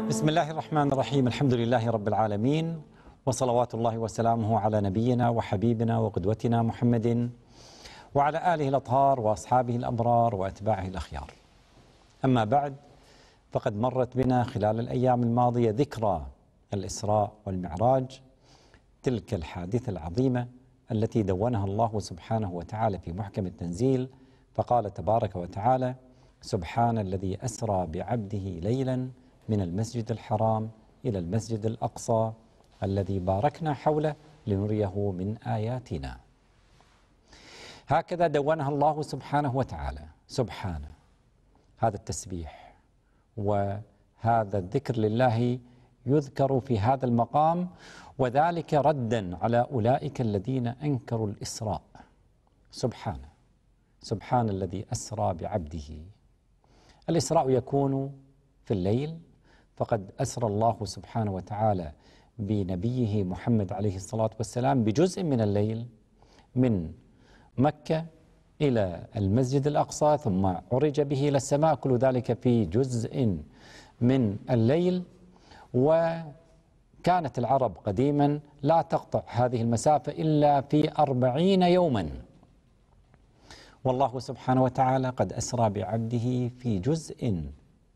بسم الله الرحمن الرحيم. الحمد لله رب العالمين وصلوات الله وسلامه على نبينا وحبيبنا وقدوتنا محمد وعلى آله الأطهار وأصحابه الأبرار وأتباعه الأخيار. أما بعد فقد مرت بنا خلال الأيام الماضية ذكرى الإسراء والمعراج تلك الحادثة العظيمة التي دونها الله سبحانه وتعالى في محكم التنزيل. فقال تبارك وتعالى سبحان الذي أسرى بعبده ليلا من المسجد الحرام إلى المسجد الأقصى الذي باركنا حوله لنريه من آياتنا. هكذا دونها الله سبحانه وتعالى. سبحانه هذا التسبيح. وهذا الذكر لله يذكر في هذا المقام. وذلك ردا على أولئك الذين أنكروا الإسراء. سبحانه سبحان الذي أسرى بعبده. الإسراء يكون في الليل فقد أسرى الله سبحانه وتعالى بنبيه محمد عليه الصلاة والسلام بجزء من الليل من مكة إلى المسجد الأقصى ثم عرج به إلى السماء كل ذلك في جزء من الليل. وكانت العرب قديما لا تقطع هذه المسافة إلا في أربعين يوما. والله سبحانه وتعالى قد أسرى بعبده في جزء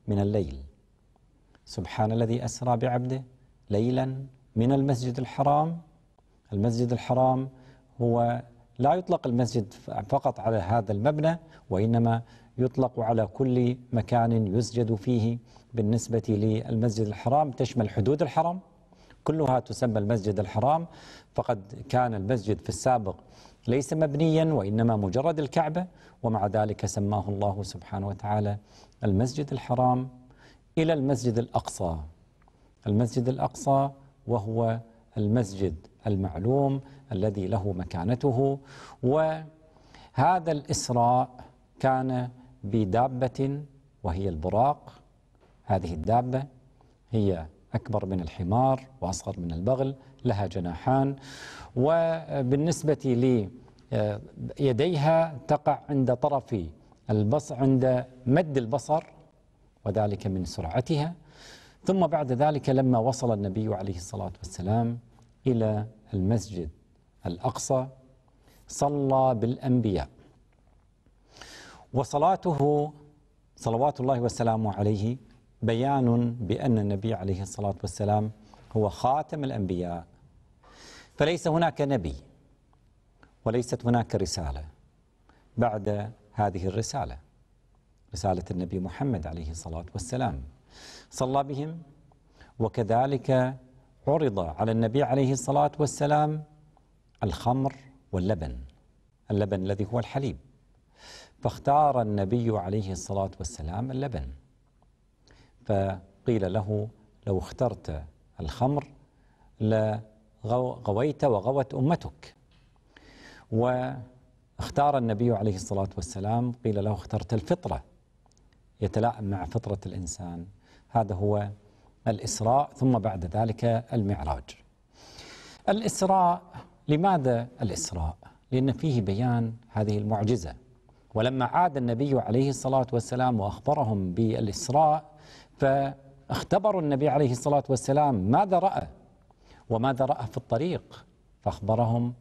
من الليل. سبحان الذي أسرى بعبده ليلا من المسجد الحرام. المسجد الحرام هو لا يطلق المسجد فقط على هذا المبنى وإنما يطلق على كل مكان يسجد فيه بالنسبة للمسجد الحرام. تشمل حدود الحرم كلها تسمى المسجد الحرام. فقد كان المسجد في السابق ليس مبنيا وإنما مجرد الكعبة ومع ذلك سماه الله سبحانه وتعالى المسجد الحرام. إلى المسجد الأقصى. المسجد الأقصى وهو المسجد المعلوم الذي له مكانته وهذا الإسراء كان بدابة وهي البراق. هذه الدابة هي أكبر من الحمار وأصغر من البغل لها جناحان وبالنسبة ليديها تقع عند طرف البصر عند مد البصر وذلك من سرعتها. ثم بعد ذلك لما وصل النبي عليه الصلاة والسلام إلى المسجد الأقصى صلى بالأنبياء. وصلاته صلوات الله وسلامه عليه بيان بأن النبي عليه الصلاة والسلام هو خاتم الأنبياء. فليس هناك نبي وليست هناك رسالة بعد هذه الرسالة. رسالة النبي محمد عليه الصلاة والسلام. صلى بهم وكذلك عرض على النبي عليه الصلاة والسلام الخمر واللبن اللبن الذي هو الحليب. فاختار النبي عليه الصلاة والسلام اللبن. فقيل له لو اخترت الخمر لغويت وغوت أمتك. واختار النبي عليه الصلاة والسلام قيل له اخترت الفطرة. يتلائم مع فطرة الإنسان. هذا هو الإسراء ثم بعد ذلك المعراج. الإسراء لماذا الإسراء؟ لأن فيه بيان هذه المعجزة. ولما عاد النبي عليه الصلاة والسلام وأخبرهم بالإسراء فاختبروا النبي عليه الصلاة والسلام ماذا رأى وماذا رأى في الطريق. فأخبرهم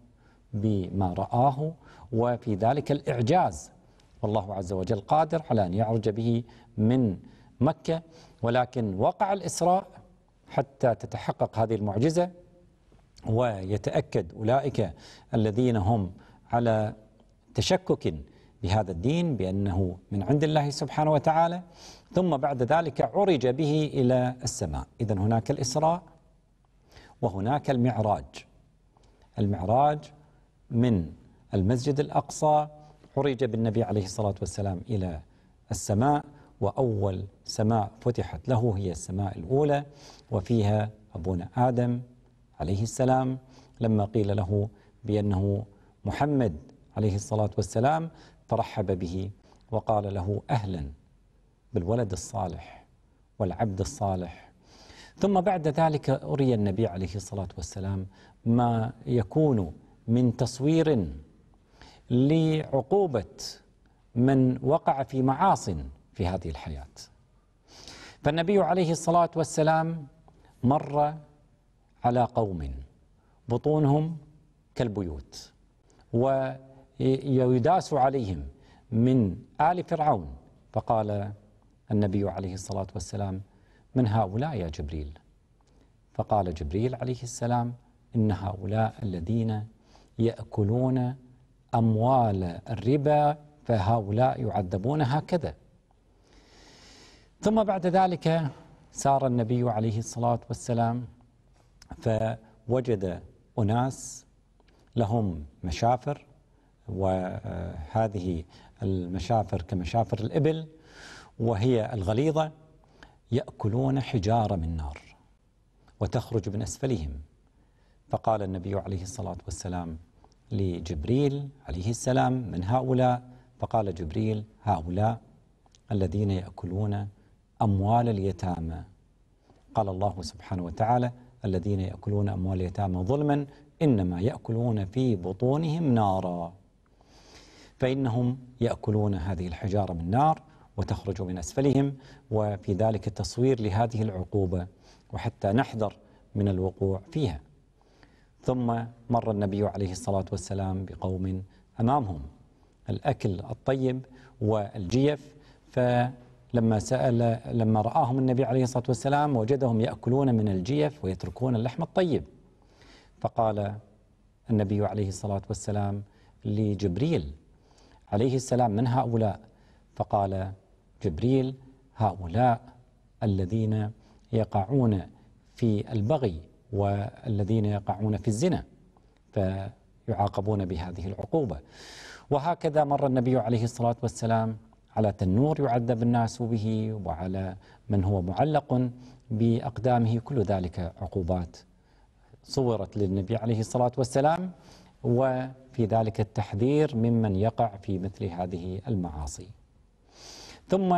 بما رآه وفي ذلك الإعجاز. والله عز وجل قادر على أن يعرج به من مكة. ولكن وقع الإسراء حتى تتحقق هذه المعجزة ويتأكد أولئك الذين هم على تشكك بهذا الدين بأنه من عند الله سبحانه وتعالى. ثم بعد ذلك عرج به إلى السماء. إذا هناك الإسراء وهناك المعراج. المعراج من المسجد الأقصى عرج بالنبي عليه الصلاة والسلام إلى السماء وأول سماء فتحت له هي السماء الأولى وفيها أبونا آدم عليه السلام لما قيل له بأنه محمد عليه الصلاة والسلام فرحب به وقال له أهلا بالولد الصالح والعبد الصالح. ثم بعد ذلك أري النبي عليه الصلاة والسلام ما يكون من تصوير لعقوبة من وقع في معاصٍ في هذه الحياة. فالنبي عليه الصلاة والسلام مر على قوم بطونهم كالبيوت ويداس عليهم من آل فرعون. فقال النبي عليه الصلاة والسلام من هؤلاء يا جبريل؟ فقال جبريل عليه السلام إن هؤلاء الذين يأكلون أموال الربا فهؤلاء يعذبون هكذا. ثم بعد ذلك سار النبي عليه الصلاة والسلام فوجد أناس لهم مشافر وهذه المشافر كمشافر الإبل وهي الغليظة يأكلون حجارة من نار وتخرج من أسفلهم. فقال النبي عليه الصلاة والسلام لجبريل عليه السلام من هؤلاء فقال جبريل هؤلاء الذين يأكلون أموال اليتامى. قال الله سبحانه وتعالى الذين يأكلون أموال اليتامى ظلما إنما يأكلون في بطونهم نارا. فإنهم يأكلون هذه الحجارة من نار وتخرج من أسفلهم وفي ذلك تصوير لهذه العقوبة وحتى نحذر من الوقوع فيها. ثم مر النبي عليه الصلاة والسلام بقوم أمامهم. الأكل الطيب والجيف فلما سأل لما رآهم النبي عليه الصلاة والسلام وجدهم يأكلون من الجيف ويتركون اللحم الطيب. فقال النبي عليه الصلاة والسلام لجبريل عليه السلام من هؤلاء؟ فقال جبريل هؤلاء الذين يقعون في البغي والذين يقعون في الزنا فيعاقبون بهذه العقوبة. وهكذا مر النبي عليه الصلاة والسلام على تنور يعذب الناس به وعلى من هو معلق بأقدامه. كل ذلك عقوبات صورت للنبي عليه الصلاة والسلام. وفي ذلك التحذير ممن يقع في مثل هذه المعاصي. ثم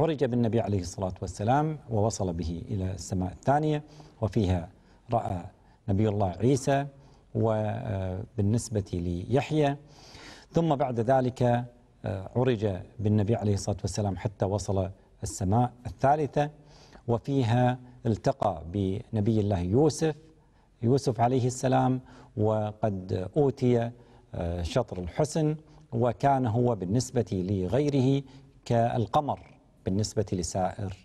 عرج بالنبي عليه الصلاة والسلام ووصل به إلى السماء الثانية. وفيها رأى نبي الله عيسى وبالنسبة ليحيى. ثم بعد ذلك آه، عرج بالنبي عليه الصلاة والسلام حتى وصل السماء الثالثة. وفيها التقى بنبي الله يوسف يوسف عليه السلام. وقد أوتي آه، شطر الحسن. وكان هو بالنسبة لغيره كالقمر بالنسبة لسائر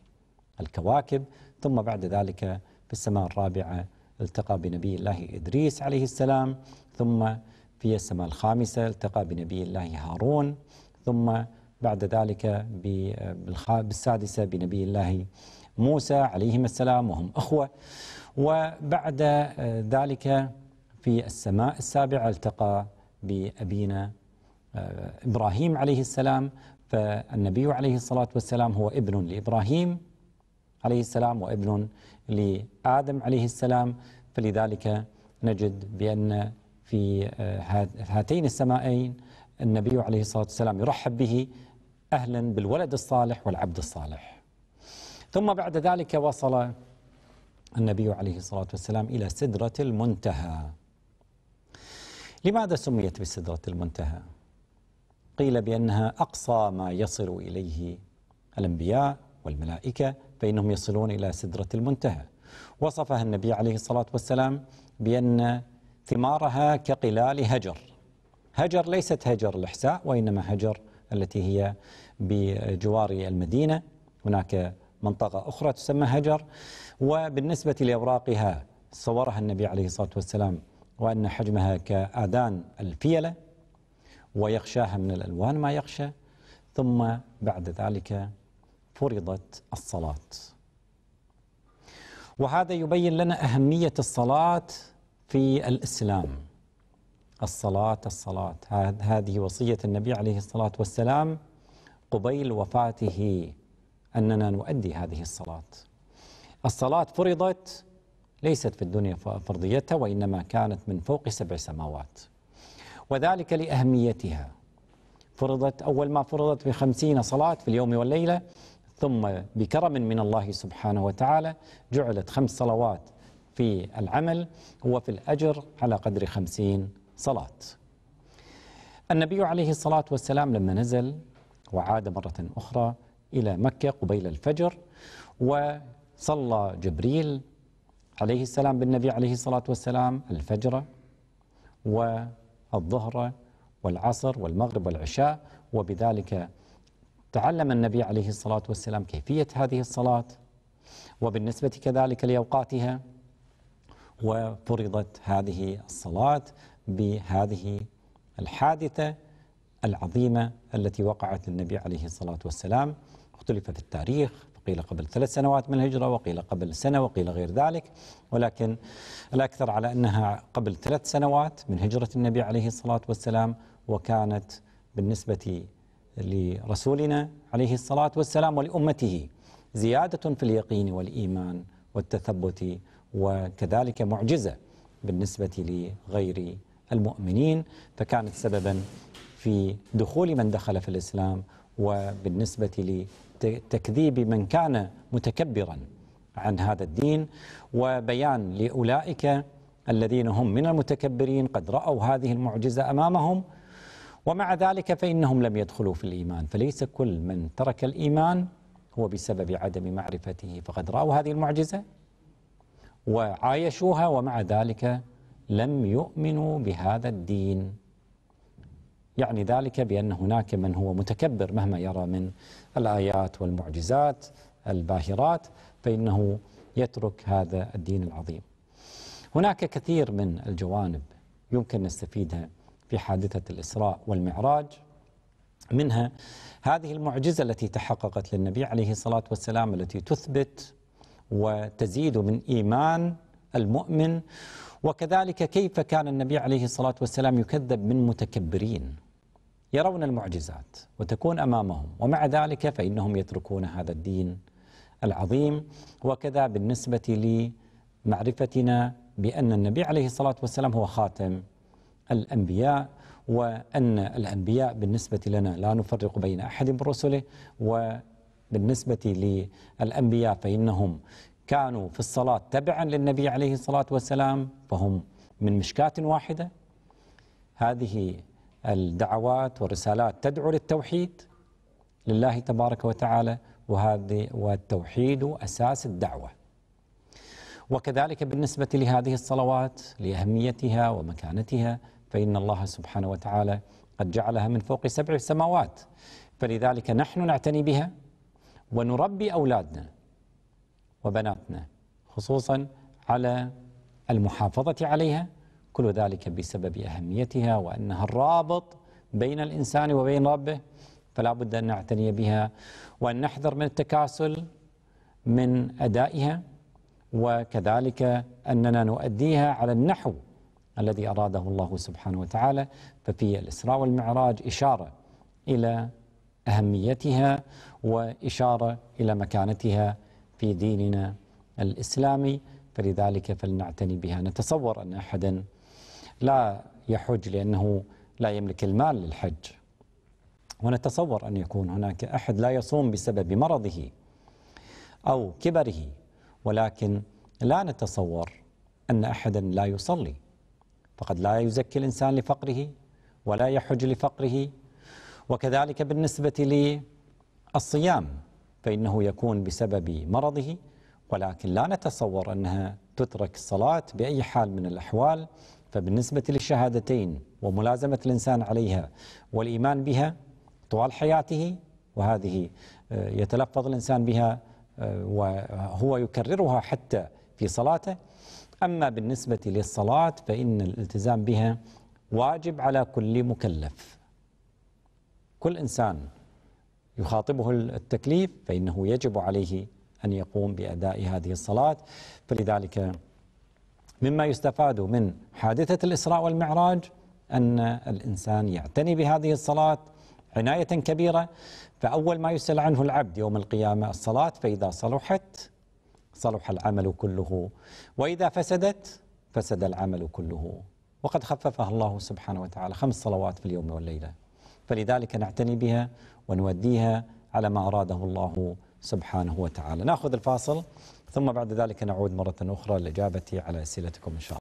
الكواكب. ثم بعد ذلك في السماء الرابعة التقى بنبي الله إدريس عليه السلام ثم في السماء الخامسة التقى بنبي الله هارون ثم بعد ذلك بالسادسة بنبي الله موسى عليهم السلام وهم أخوة. وبعد ذلك في السماء السابعة التقى بأبينا آه، إبراهيم عليه السلام. فالنبي عليه الصلاة والسلام هو ابن لإبراهيم. عليه السلام وابن لآدم عليه السلام. فلذلك نجد بأن في آه، هاتين السمائين النبي عليه الصلاة والسلام يرحب به أهلا بالولد الصالح والعبد الصالح. ثم بعد ذلك وصل النبي عليه الصلاة والسلام إلى سدرة المنتهى. لماذا سميت بسدرة المنتهى؟ قيل بأنها أقصى ما يصل إليه الأنبياء والملائكة فإنهم يصلون إلى سدرة المنتهى. وصفها النبي عليه الصلاة والسلام بأن ثمارها كقلال هجر. هجر ليست هجر الإحساء وإنما هجر التي هي بجوار المدينة. هناك منطقة أخرى تسمى هجر. وبالنسبة لأوراقها صورها النبي عليه الصلاة والسلام وأن حجمها كآذان الفيلة ويغشاها من الألوان ما يغشى ثم بعد ذلك فرضت الصلاة. وهذا يبين لنا أهمية الصلاة في الإسلام. الصلاة الصلاة. هذه وصية النبي عليه الصلاة والسلام قبيل وفاته أننا نؤدي هذه الصلاة. الصلاة فرضت ليست في الدنيا فرضيتها وإنما كانت من فوق سبع سماوات. وذلك لأهميتها. فرضت أول ما فرضت بخمسين صلاة في اليوم والليلة ثم بكرم من الله سبحانه وتعالى جعلت خمس صلوات في العمل وفي الأجر على قدر خمسين صلاة. النبي عليه الصلاة والسلام لما نزل وعاد مرة أخرى إلى مكة قبيل الفجر وصلى جبريل عليه السلام بالنبي عليه الصلاة والسلام الفجر والظهر والعصر والمغرب والعشاء وبذلك تعلم النبي عليه الصلاة والسلام كيفية هذه الصلاة وبالنسبة كذلك لأوقاتها وفرضت هذه الصلاة بهذه الحادثة العظيمة التي وقعت للنبي عليه الصلاة والسلام. اختلف في التاريخ قيل قبل ثلاث سنوات من الهجرة وقيل قبل سنة وقيل غير ذلك. ولكن الأكثر على أنها قبل ثلاث سنوات من هجرة النبي عليه الصلاة والسلام وكانت بالنسبة لرسولنا عليه الصلاة والسلام ولأمته. زيادة في اليقين والإيمان والتثبت وكذلك معجزة بالنسبة لغير المؤمنين. فكانت سببا في دخول من دخل في الإسلام وبالنسبة لتكذيب من كان متكبرا عن هذا الدين. وبيان لأولئك الذين هم من المتكبرين قد رأوا هذه المعجزة أمامهم ومع ذلك فإنهم لم يدخلوا في الإيمان فليس كل من ترك الإيمان هو بسبب عدم معرفته فقد رأوا هذه المعجزة وعايشوها ومع ذلك لم يؤمنوا بهذا الدين. يعني ذلك بأن هناك من هو متكبر مهما يرى من الآيات والمعجزات الباهرات فإنه يترك هذا الدين العظيم. هناك كثير من الجوانب يمكن نستفيدها في حادثة الإسراء والمعراج. منها هذه المعجزة التي تحققت للنبي عليه الصلاة والسلام التي تثبت وتزيد من إيمان المؤمن. وكذلك كيف كان النبي عليه الصلاة والسلام يكذب من متكبرين؟ يرون المعجزات وتكون أمامهم ومع ذلك فإنهم يتركون هذا الدين العظيم. وكذا بالنسبة لمعرفتنا بأن النبي عليه الصلاة والسلام هو خاتم الأنبياء وأن الأنبياء بالنسبة لنا لا نفرق بين أحد من رسله وبالنسبة للأنبياء فإنهم كانوا في الصلاة تبعا للنبي عليه الصلاة والسلام فهم من مشكاة واحدة. هذه الدعوات والرسالات تدعو للتوحيد لله تبارك وتعالى وهذه والتوحيد أساس الدعوة. وكذلك بالنسبة لهذه الصلوات لأهميتها ومكانتها فإن الله سبحانه وتعالى قد جعلها من فوق سبع سماوات. فلذلك نحن نعتني بها ونربي أولادنا وبناتنا خصوصا على المحافظة عليها كل ذلك بسبب أهميتها وأنها الرابط بين الإنسان وبين ربه. فلا بد أن نعتني بها وأن نحذر من التكاسل من أدائها وكذلك أننا نؤديها على النحو الذي أراده الله سبحانه وتعالى ففي الإسراء والمعراج إشارة إلى أهميتها وإشارة إلى مكانتها في ديننا الإسلامي. فلذلك فلنعتني بها نتصور أن أحدا لا يحج لأنه لا يملك المال للحج. ونتصور أن يكون هناك أحد لا يصوم بسبب مرضه أو كبره ولكن لا نتصور أن أحدا لا يصلي. فقد لا يزكي الإنسان لفقره ولا يحج لفقره. وكذلك بالنسبة للصيام فإنه يكون بسبب مرضه ولكن لا نتصور أنها تترك الصلاة بأي حال من الأحوال. فبالنسبة للشهادتين وملازمة الإنسان عليها والإيمان بها طوال حياته وهذه آه، يتلفظ الإنسان بها آه، وهو يكررها حتى في صلاته أما بالنسبة للصلاة فإن الالتزام بها واجب على كل مكلف. كل إنسان يخاطبه التكليف فإنه يجب عليه أن يقوم بأداء هذه الصلاة. فلذلك مما يستفاد من حادثة الإسراء والمعراج أن الإنسان يعتني بهذه الصلاة عناية كبيرة. فأول ما يسأل عنه العبد يوم القيامة الصلاة فإذا صلحت صلح العمل كله. وإذا فسدت فسد العمل كله. وقد خففها الله سبحانه وتعالى خمس صلوات في اليوم والليلة. فلذلك نعتني بها ونوديها على ما أراده الله سبحانه وتعالى. نأخذ الفاصل ثم بعد ذلك نعود مرة أخرى للإجابة على أسئلتكم إن شاء الله.